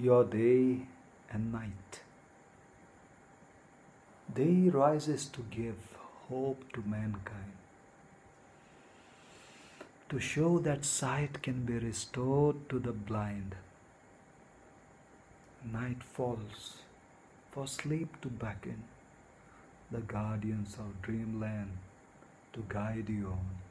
your day and night. Day rises to give hope to mankind, to show that sight can be restored to the blind. Night falls for sleep to beckon, the guardians of dreamland to guide you on.